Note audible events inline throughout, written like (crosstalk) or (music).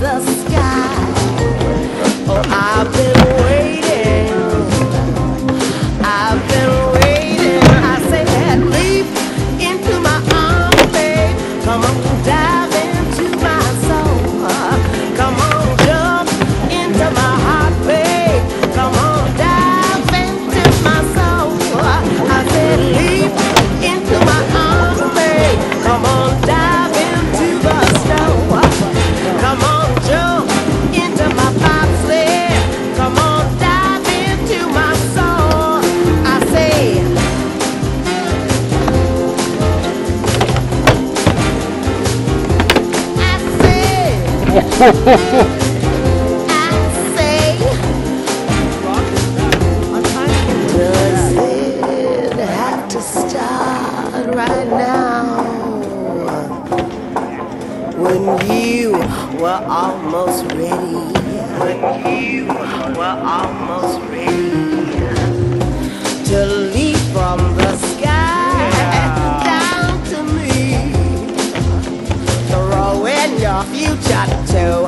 the When you were almost ready. Your future to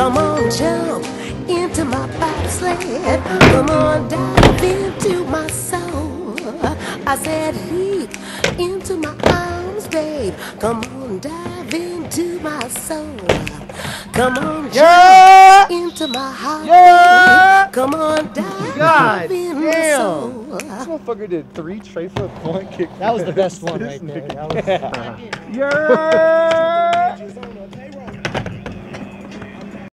Come on, jump into my bobsled. Come on, dive into my soul. I said, leap into my arms, babe. Come on, dive into my soul. Come on, jump Yeah! into my heart. Yeah! babe. Come on, dive God in my damn. soul. This motherfucker did three straight foot point kick. That was the best one right there. That was, (laughs) Yeah.